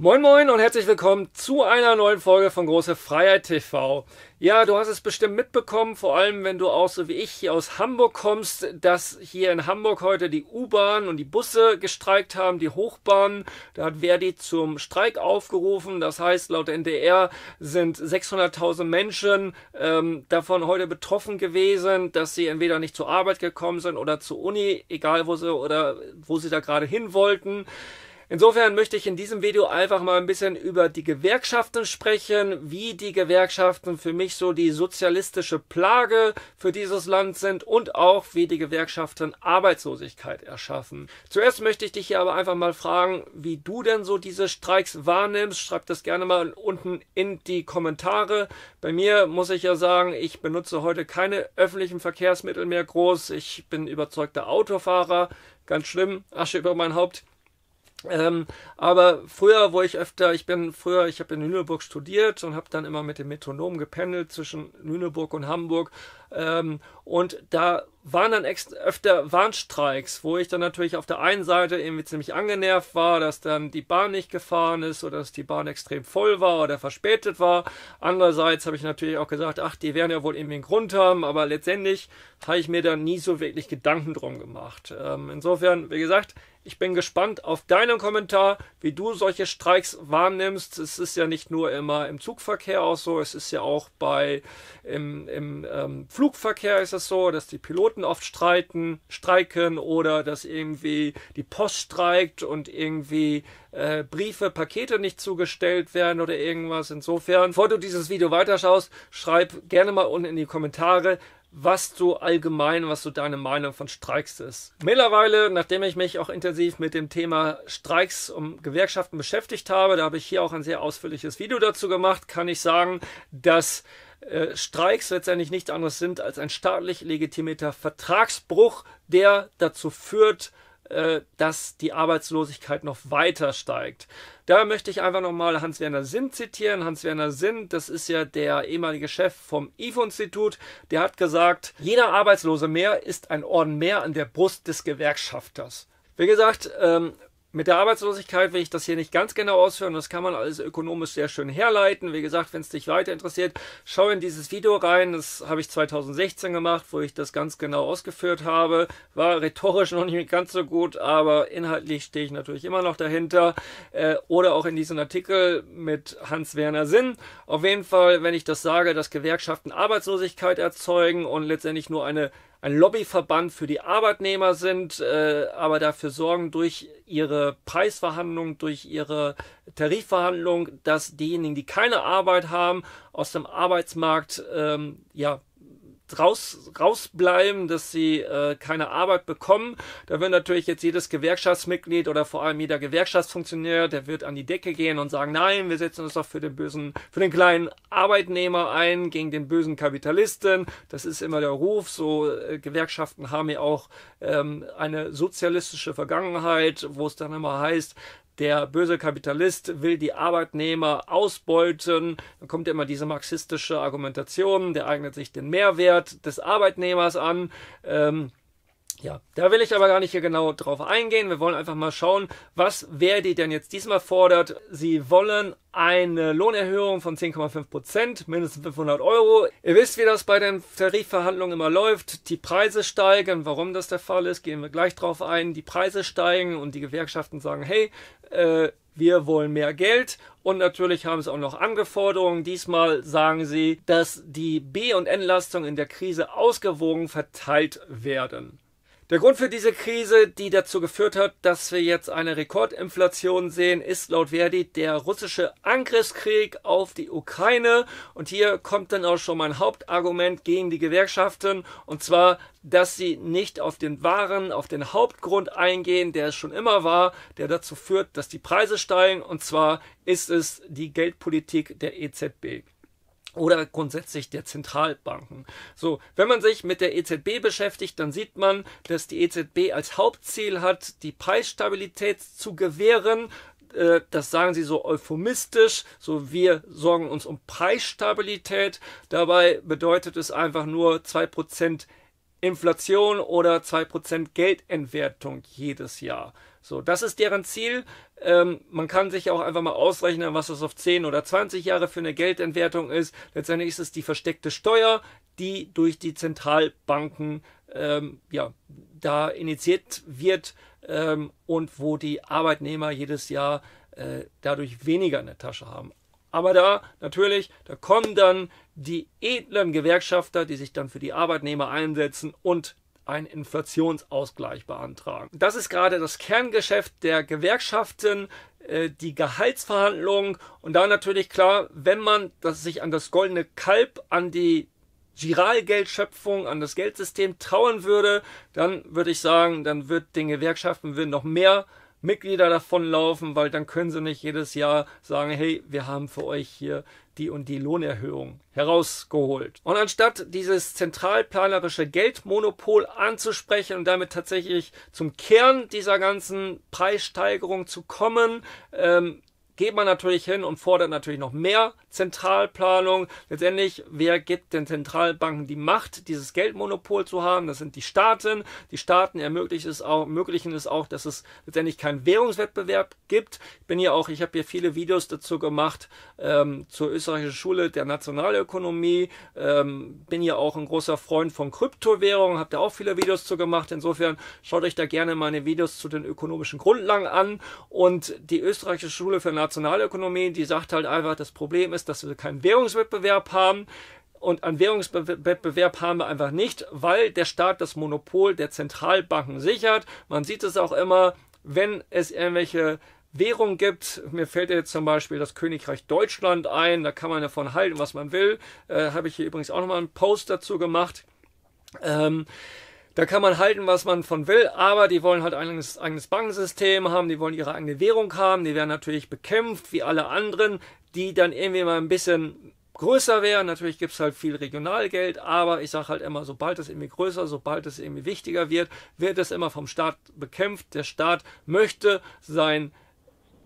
Moin Moin und herzlich willkommen zu einer neuen Folge von Große Freiheit TV. Ja, du hast es bestimmt mitbekommen, vor allem wenn du auch so wie ich hier aus Hamburg kommst, dass hier in Hamburg heute die U-Bahn und die Busse gestreikt haben, die Hochbahn. Da hat Verdi zum Streik aufgerufen. Das heißt, laut NDR sind 600.000 Menschen ähm, davon heute betroffen gewesen, dass sie entweder nicht zur Arbeit gekommen sind oder zur Uni, egal wo sie oder wo sie da gerade hin wollten. Insofern möchte ich in diesem Video einfach mal ein bisschen über die Gewerkschaften sprechen, wie die Gewerkschaften für mich so die sozialistische Plage für dieses Land sind und auch wie die Gewerkschaften Arbeitslosigkeit erschaffen. Zuerst möchte ich dich hier aber einfach mal fragen, wie du denn so diese Streiks wahrnimmst. Schreib das gerne mal unten in die Kommentare. Bei mir muss ich ja sagen, ich benutze heute keine öffentlichen Verkehrsmittel mehr groß. Ich bin überzeugter Autofahrer. Ganz schlimm, Asche über mein Haupt. Ähm, aber früher, wo ich öfter, ich bin früher, ich habe in Lüneburg studiert und habe dann immer mit dem Metronom gependelt zwischen Lüneburg und Hamburg. Ähm, und da waren dann öfter Warnstreiks, wo ich dann natürlich auf der einen Seite irgendwie ziemlich angenervt war, dass dann die Bahn nicht gefahren ist oder dass die Bahn extrem voll war oder verspätet war. Andererseits habe ich natürlich auch gesagt, ach, die werden ja wohl irgendwie einen Grund haben, aber letztendlich habe ich mir da nie so wirklich Gedanken drum gemacht. Ähm, insofern, wie gesagt, ich bin gespannt auf deinen Kommentar, wie du solche Streiks wahrnimmst. Es ist ja nicht nur immer im Zugverkehr auch so, es ist ja auch bei im, im ähm, Flugverkehr ist es so, dass die Piloten oft streiten, streiken oder dass irgendwie die Post streikt und irgendwie äh, Briefe, Pakete nicht zugestellt werden oder irgendwas. Insofern, bevor du dieses Video weiterschaust, schreib gerne mal unten in die Kommentare, was du allgemein, was so deine Meinung von Streiks ist. Mittlerweile, nachdem ich mich auch intensiv mit dem Thema Streiks um Gewerkschaften beschäftigt habe, da habe ich hier auch ein sehr ausführliches Video dazu gemacht, kann ich sagen, dass äh, Streiks letztendlich nichts anderes sind als ein staatlich legitimierter Vertragsbruch, der dazu führt, äh, dass die Arbeitslosigkeit noch weiter steigt. Da möchte ich einfach nochmal Hans-Werner Sinn zitieren. Hans-Werner Sinn, das ist ja der ehemalige Chef vom IFO-Institut, der hat gesagt, jeder Arbeitslose mehr ist ein Orden mehr an der Brust des Gewerkschafters. Wie gesagt, ähm, mit der Arbeitslosigkeit will ich das hier nicht ganz genau ausführen. Das kann man alles ökonomisch sehr schön herleiten. Wie gesagt, wenn es dich weiter interessiert, schau in dieses Video rein. Das habe ich 2016 gemacht, wo ich das ganz genau ausgeführt habe. War rhetorisch noch nicht ganz so gut, aber inhaltlich stehe ich natürlich immer noch dahinter. Äh, oder auch in diesem Artikel mit Hans-Werner Sinn. Auf jeden Fall, wenn ich das sage, dass Gewerkschaften Arbeitslosigkeit erzeugen und letztendlich nur eine ein Lobbyverband für die Arbeitnehmer sind, äh, aber dafür sorgen durch ihre Preisverhandlungen, durch ihre Tarifverhandlungen, dass diejenigen, die keine Arbeit haben, aus dem Arbeitsmarkt ähm, ja raus, rausbleiben, dass sie äh, keine Arbeit bekommen. Da wird natürlich jetzt jedes Gewerkschaftsmitglied oder vor allem jeder Gewerkschaftsfunktionär, der wird an die Decke gehen und sagen, nein, wir setzen uns doch für den bösen, für den kleinen Arbeitnehmer ein, gegen den bösen Kapitalisten. Das ist immer der Ruf. So äh, Gewerkschaften haben ja auch ähm, eine sozialistische Vergangenheit, wo es dann immer heißt, der böse Kapitalist will die Arbeitnehmer ausbeuten. Dann kommt immer diese marxistische Argumentation, der eignet sich den Mehrwert des Arbeitnehmers an. Ähm, ja, da will ich aber gar nicht hier genau drauf eingehen. Wir wollen einfach mal schauen, was Verdi denn jetzt diesmal fordert. Sie wollen eine Lohnerhöhung von 10,5 Prozent, mindestens 500 Euro. Ihr wisst, wie das bei den Tarifverhandlungen immer läuft. Die Preise steigen. Warum das der Fall ist, gehen wir gleich drauf ein. Die Preise steigen und die Gewerkschaften sagen, hey, äh, wir wollen mehr Geld und natürlich haben sie auch noch Angeforderungen. Diesmal sagen sie, dass die B- und N-Lastungen in der Krise ausgewogen verteilt werden. Der Grund für diese Krise, die dazu geführt hat, dass wir jetzt eine Rekordinflation sehen, ist laut Verdi der russische Angriffskrieg auf die Ukraine. Und hier kommt dann auch schon mein Hauptargument gegen die Gewerkschaften, und zwar, dass sie nicht auf den Waren, auf den Hauptgrund eingehen, der es schon immer war, der dazu führt, dass die Preise steigen, und zwar ist es die Geldpolitik der EZB oder grundsätzlich der Zentralbanken. So, wenn man sich mit der EZB beschäftigt, dann sieht man, dass die EZB als Hauptziel hat, die Preisstabilität zu gewähren. Äh, das sagen sie so euphemistisch, so wir sorgen uns um Preisstabilität. Dabei bedeutet es einfach nur zwei Prozent Inflation oder zwei Prozent Geldentwertung jedes Jahr. So, das ist deren Ziel. Ähm, man kann sich auch einfach mal ausrechnen, was das auf 10 oder 20 Jahre für eine Geldentwertung ist. Letztendlich ist es die versteckte Steuer, die durch die Zentralbanken ähm, ja, da initiiert wird ähm, und wo die Arbeitnehmer jedes Jahr äh, dadurch weniger in der Tasche haben. Aber da natürlich, da kommen dann die edlen Gewerkschafter, die sich dann für die Arbeitnehmer einsetzen und einen Inflationsausgleich beantragen. Das ist gerade das Kerngeschäft der Gewerkschaften, äh, die Gehaltsverhandlungen und da natürlich klar, wenn man das sich an das goldene Kalb, an die Giralgeldschöpfung, an das Geldsystem trauen würde, dann würde ich sagen, dann wird den Gewerkschaften noch mehr Mitglieder davonlaufen, weil dann können sie nicht jedes Jahr sagen, hey, wir haben für euch hier die und die Lohnerhöhung herausgeholt. Und anstatt dieses zentralplanerische Geldmonopol anzusprechen und damit tatsächlich zum Kern dieser ganzen Preissteigerung zu kommen, ähm, geht man natürlich hin und fordert natürlich noch mehr Zentralplanung. Letztendlich, wer gibt den Zentralbanken die Macht, dieses Geldmonopol zu haben? Das sind die Staaten. Die Staaten ermöglichen es auch, ermöglichen es auch, dass es letztendlich keinen Währungswettbewerb gibt. Ich bin hier auch, ich habe hier viele Videos dazu gemacht ähm, zur österreichischen Schule der Nationalökonomie. Ähm, bin hier auch ein großer Freund von Kryptowährungen, habe da auch viele Videos zu gemacht. Insofern schaut euch da gerne meine Videos zu den ökonomischen Grundlagen an. Und die österreichische Schule für Nationalökonomie Nationalökonomie, die sagt halt einfach, das Problem ist, dass wir keinen Währungswettbewerb haben. Und an Währungswettbewerb haben wir einfach nicht, weil der Staat das Monopol der Zentralbanken sichert. Man sieht es auch immer, wenn es irgendwelche Währungen gibt. Mir fällt jetzt zum Beispiel das Königreich Deutschland ein. Da kann man davon halten, was man will. Äh, Habe ich hier übrigens auch nochmal einen Post dazu gemacht. Ähm, da kann man halten, was man von will, aber die wollen halt ein eigenes, Bankensystem haben, die wollen ihre eigene Währung haben, die werden natürlich bekämpft, wie alle anderen, die dann irgendwie mal ein bisschen größer wären. Natürlich gibt es halt viel Regionalgeld, aber ich sage halt immer, sobald es irgendwie größer, sobald es irgendwie wichtiger wird, wird es immer vom Staat bekämpft. Der Staat möchte sein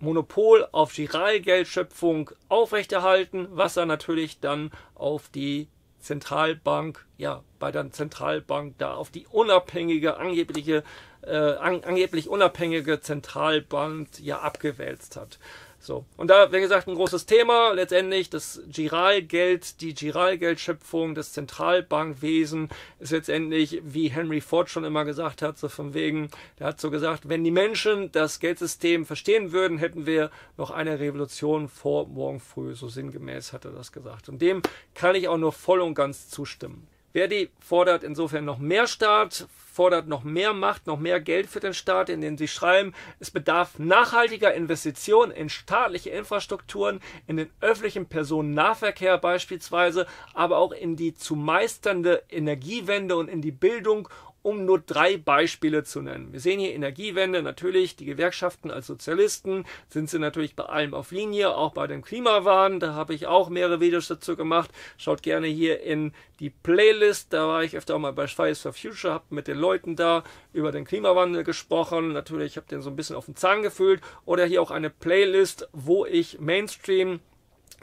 Monopol auf Giralgeldschöpfung aufrechterhalten, was er natürlich dann auf die Zentralbank, ja, bei der Zentralbank da auf die unabhängige, angebliche, äh, an, angeblich unabhängige Zentralbank ja abgewälzt hat. So. Und da, wie gesagt, ein großes Thema. Letztendlich das Giralgeld, die Giralgeldschöpfung, das Zentralbankwesen ist letztendlich, wie Henry Ford schon immer gesagt hat, so von wegen, der hat so gesagt, wenn die Menschen das Geldsystem verstehen würden, hätten wir noch eine Revolution vor morgen früh. So sinngemäß hat er das gesagt. Und dem kann ich auch nur voll und ganz zustimmen. Verdi fordert insofern noch mehr Staat, fordert noch mehr Macht, noch mehr Geld für den Staat, indem sie schreiben, es bedarf nachhaltiger Investitionen in staatliche Infrastrukturen, in den öffentlichen Personennahverkehr beispielsweise, aber auch in die zu meisternde Energiewende und in die Bildung um nur drei Beispiele zu nennen. Wir sehen hier Energiewende, natürlich die Gewerkschaften als Sozialisten sind sie natürlich bei allem auf Linie, auch bei dem Klimawahn, da habe ich auch mehrere Videos dazu gemacht. Schaut gerne hier in die Playlist, da war ich öfter auch mal bei Fridays for Future, habe mit den Leuten da über den Klimawandel gesprochen, natürlich habe den so ein bisschen auf den Zahn gefühlt oder hier auch eine Playlist, wo ich Mainstream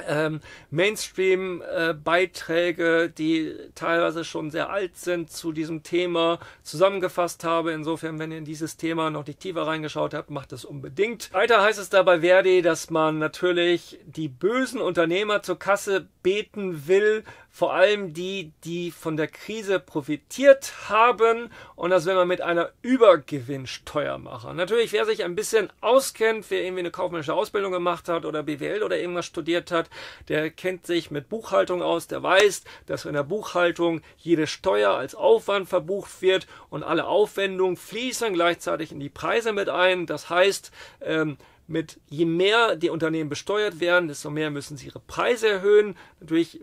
ähm, Mainstream-Beiträge, die teilweise schon sehr alt sind, zu diesem Thema zusammengefasst habe. Insofern, wenn ihr in dieses Thema noch nicht tiefer reingeschaut habt, macht das unbedingt. Weiter heißt es dabei Verdi, dass man natürlich die bösen Unternehmer zur Kasse beten will, vor allem die, die von der Krise profitiert haben und das will man mit einer Übergewinnsteuer machen. Natürlich, wer sich ein bisschen auskennt, wer irgendwie eine kaufmännische Ausbildung gemacht hat oder BWL oder irgendwas studiert hat, der kennt sich mit Buchhaltung aus, der weiß, dass in der Buchhaltung jede Steuer als Aufwand verbucht wird und alle Aufwendungen fließen gleichzeitig in die Preise mit ein. Das heißt, ähm, mit je mehr die Unternehmen besteuert werden, desto mehr müssen sie ihre Preise erhöhen. Natürlich,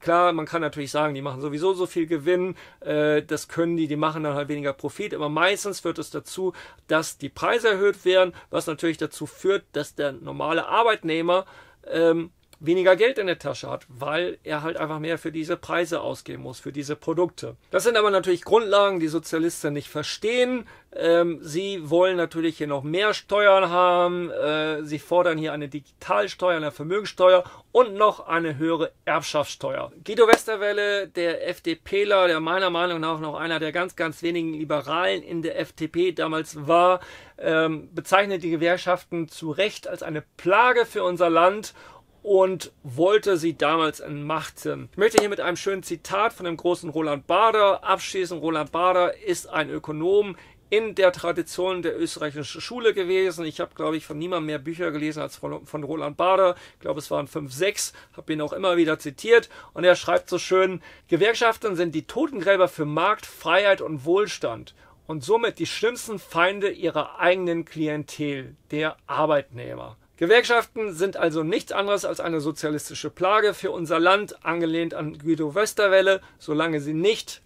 klar, man kann natürlich sagen, die machen sowieso so viel Gewinn, äh, das können die, die machen dann halt weniger Profit, aber meistens führt es dazu, dass die Preise erhöht werden, was natürlich dazu führt, dass der normale Arbeitnehmer ähm, weniger Geld in der Tasche hat, weil er halt einfach mehr für diese Preise ausgeben muss, für diese Produkte. Das sind aber natürlich Grundlagen, die Sozialisten nicht verstehen. Ähm, sie wollen natürlich hier noch mehr Steuern haben. Äh, sie fordern hier eine Digitalsteuer, eine Vermögensteuer und noch eine höhere Erbschaftssteuer. Guido Westerwelle, der FDPler, der meiner Meinung nach noch einer der ganz, ganz wenigen Liberalen in der FDP damals war, ähm, bezeichnet die Gewerkschaften zu Recht als eine Plage für unser Land und wollte sie damals entmachten. Ich möchte hier mit einem schönen Zitat von dem großen Roland Bader abschließen. Roland Bader ist ein Ökonom in der Tradition der österreichischen Schule gewesen. Ich habe, glaube ich, von niemandem mehr Bücher gelesen als von, von Roland Bader. Ich glaube, es waren fünf, sechs. Habe ihn auch immer wieder zitiert. Und er schreibt so schön, Gewerkschaften sind die Totengräber für Markt, Freiheit und Wohlstand und somit die schlimmsten Feinde ihrer eigenen Klientel, der Arbeitnehmer. Gewerkschaften sind also nichts anderes als eine sozialistische Plage für unser Land, angelehnt an Guido Westerwelle, solange sie nicht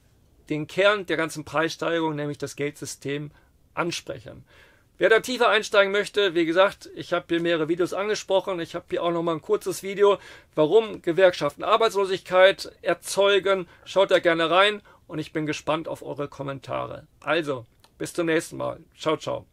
den Kern der ganzen Preissteigerung, nämlich das Geldsystem, ansprechen. Wer da tiefer einsteigen möchte, wie gesagt, ich habe hier mehrere Videos angesprochen. Ich habe hier auch noch mal ein kurzes Video, warum Gewerkschaften Arbeitslosigkeit erzeugen. Schaut da gerne rein und ich bin gespannt auf eure Kommentare. Also, bis zum nächsten Mal. Ciao, ciao.